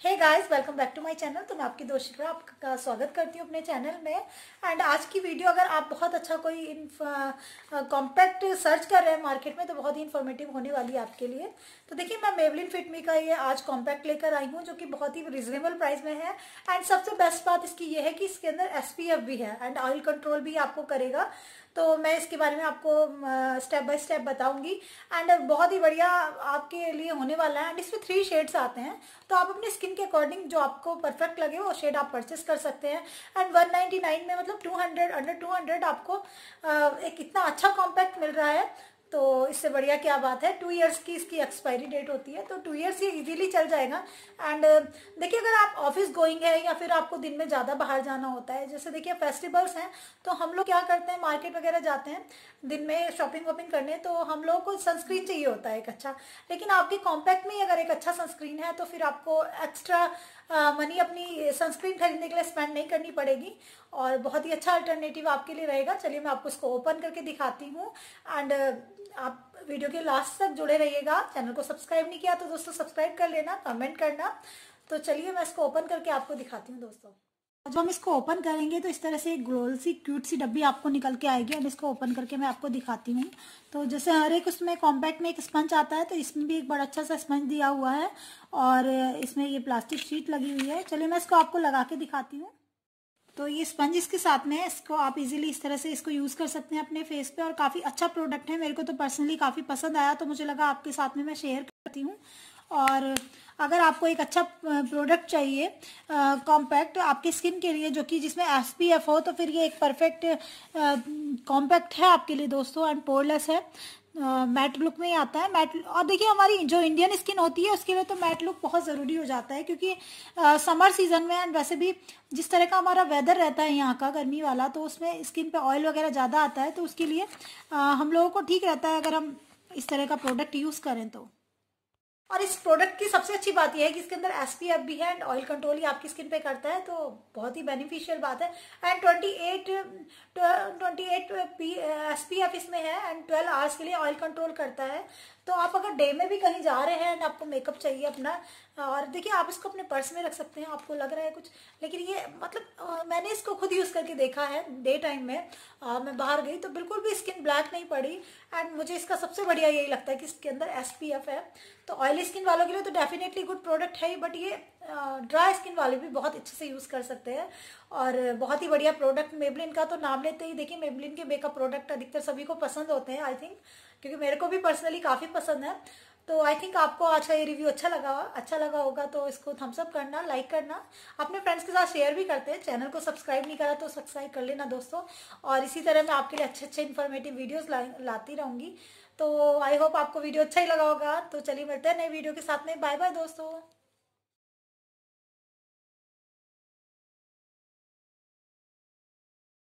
Hey guys welcome back to my channel तो मैं आपकी दोस्त आपका स्वागत करती हूँ अपने चैनल में। एंड आज की वीडियो अगर आप बहुत अच्छा कोई कॉम्पैक्ट सर्च कर रहे हैं मार्केट में तो बहुत ही इन्फॉर्मेटिव होने वाली है आपके लिए। तो देखिए, मैं मेवलिन फिटमी का ये आज कॉम्पैक्ट लेकर आई हूँ, जो कि बहुत ही रिजनेबल प्राइस में है। एंड सबसे बेस्ट बात इसकी ये है कि इसके अंदर एसपीएफ भी है। एंड ऑयल कंट्रोल भी आपको करेगा। तो मैं इसके बारे में आपको स्टेप बाय स्टेप बताऊँगी। एंड बहुत ही बढ़िया आपके लिए होने वाला है। एंड इसमें थ्री शेड्स आते हैं। तो आप अपने स्किन के अकॉर्डिंग जो आपको परफेक्ट लगे, वो शेड आप परचेस कर सकते हैं। एंड 199 में मतलब 200 अंडर 200 आपको एक इतना अच्छा कॉम्पैक्ट मिल रहा है। तो इससे बढ़िया क्या बात है? टू इयर्स की इसकी एक्सपायरी डेट होती है तो टू इयर्स ये इजीली चल जाएगा। एंड देखिए, अगर आप ऑफ़िस गोइंग है या फिर आपको दिन में ज़्यादा बाहर जाना होता है, जैसे देखिए फेस्टिवल्स हैं तो हम लोग क्या करते हैं मार्केट वगैरह जाते हैं, दिन में शॉपिंग वॉपिंग करने तो हम लोगों को सनस्क्रीन चाहिए होता है एक अच्छा। लेकिन आपके कॉम्पैक्ट में अगर एक अच्छा सनस्क्रीन है तो फिर आपको एक्स्ट्रा मनी अपनी सनस्क्रीन खरीदने के लिए स्पेंड नहीं करनी पड़ेगी। और बहुत ही अच्छा अल्टरनेटिव आपके लिए रहेगा। चलिए, मैं आपको इसको ओपन करके दिखाती हूँ। एंड आप वीडियो के लास्ट तक जुड़े रहिएगा। चैनल को सब्सक्राइब नहीं किया तो दोस्तों सब्सक्राइब कर लेना कमेंट करना। तो चलिए मैं इसको ओपन करके आपको दिखाती हूँ दोस्तों। जब हम इसको ओपन करेंगे तो इस तरह से एक ग्लोल सी क्यूट सी डब्बी आपको निकल के आएगी। एंड इसको ओपन करके मैं आपको दिखाती हूँ। तो जैसे हर एक उसमें कॉम्पैक्ट में एक स्पंज आता है तो इसमें भी एक बड़ा अच्छा सा स्पंज दिया हुआ है। और इसमें ये प्लास्टिक शीट लगी हुई है। चलिए मैं इसको आपको लगा के दिखाती हूँ। तो ये स्पंज इसके साथ में है इसको आप इजीली इस तरह से इसको यूज़ कर सकते हैं अपने फेस पे और काफ़ी अच्छा प्रोडक्ट है। मेरे को तो पर्सनली काफ़ी पसंद आया तो मुझे लगा आपके साथ में मैं शेयर करती हूँ। और अगर आपको एक अच्छा प्रोडक्ट चाहिए कॉम्पैक्ट आपकी स्किन के लिए जो कि जिसमें एस पी एफ़ हो तो फिर ये एक परफेक्ट कॉम्पैक्ट है आपके लिए दोस्तों एंड पोरलेस है। मैट लुक में ही आता है। मैट और देखिए हमारी जो इंडियन स्किन होती है उसके लिए तो मैट लुक बहुत ज़रूरी हो जाता है क्योंकि समर सीज़न में एंड वैसे भी जिस तरह का हमारा वेदर रहता है यहाँ का गर्मी वाला तो उसमें स्किन पे ऑयल वगैरह ज़्यादा आता है तो उसके लिए आ, हम लोगों को ठीक रहता है अगर हम इस तरह का प्रोडक्ट यूज़ करें तो। और इस प्रोडक्ट की सबसे अच्छी बात यह है कि इसके अंदर एस पी एफ़ भी है एंड ऑयल कंट्रोल ही आपकी स्किन पे करता है तो बहुत ही बेनिफिशियल बात है। And twenty eight twenty eight P S P F इसमें है एंड ट्वेल्व आवर्स के लिए ऑयल कंट्रोल करता है। तो आप अगर डे में भी कहीं जा रहे हैं एंड आपको मेकअप चाहिए अपना और देखिए आप इसको अपने पर्स में रख सकते हैं आपको लग रहा है कुछ लेकिन ये मतलब मैंने इसको खुद यूज़ करके देखा है डे टाइम में आ, मैं बाहर गई तो बिल्कुल भी स्किन ब्लैक नहीं पड़ी। एंड मुझे इसका सबसे बढ़िया यही लगता है कि इसके अंदर एसपीएफ है। तो ऑयली स्किन वालों के लिए तो डेफिनेटली गुड प्रोडक्ट है ही बट ये ड्राई स्किन वाले भी बहुत अच्छे से यूज़ कर सकते हैं। और बहुत ही बढ़िया प्रोडक्ट मेबलिन का तो नाम लेते ही देखिए मेबलिन के मेकअप प्रोडक्ट अधिकतर सभी को पसंद होते हैं आई थिंक क्योंकि मेरे को भी पर्सनली काफ़ी पसंद है। तो आई थिंक आपको आज का ये रिव्यू अच्छा लगा अच्छा लगा होगा तो इसको थम्सअप करना लाइक करना। अपने फ्रेंड्स के साथ शेयर भी करते हैं। चैनल को सब्सक्राइब नहीं करा तो सब्सक्राइब कर लेना दोस्तों। और इसी तरह मैं आपके लिए अच्छे अच्छे इन्फॉर्मेटिव वीडियोस ला, लाती रहूँगी। तो आई होप आपको वीडियो अच्छा ही लगा होगा। तो चलिए मिलते हैं नए वीडियो के साथ में। बाय बाय दोस्तों।